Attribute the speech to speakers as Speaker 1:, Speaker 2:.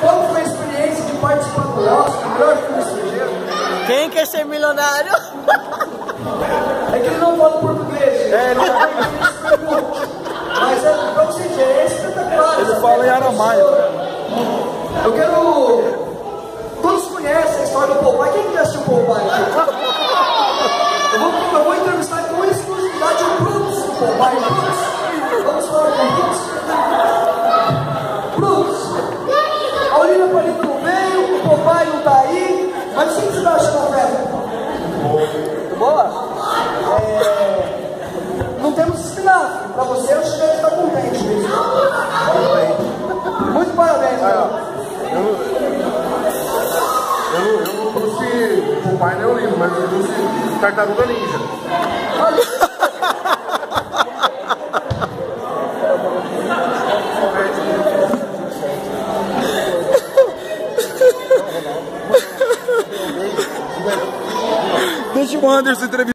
Speaker 1: Qual foi a experiência de participar do Oscar, melhor filme estrangeiro?
Speaker 2: Quem quer ser milionário?
Speaker 1: É que ele não fala português. É, ele não Mas é, pra vocês verem, é espetacular.
Speaker 3: Ele fala em aramaico.
Speaker 1: Eu quero. Todos conhecem a história do Popeye. Quem que assistiu o Popeye? Eu vou, eu vou entrevistar com exclusividade o Brutus do Popeye. Vamos falar com o. Brutus, o Popeye não tá aí, mas o que festa? Muito boa? É, não temos espinafre. Pra você, eu acho que deve estar contente isso. Muito parabéns, meu.
Speaker 3: Eu, não- eu não trouxe o pai nem o livro, mas eu trouxe Tartaruga Ninja.
Speaker 4: Deixa o Anderson entrevistar.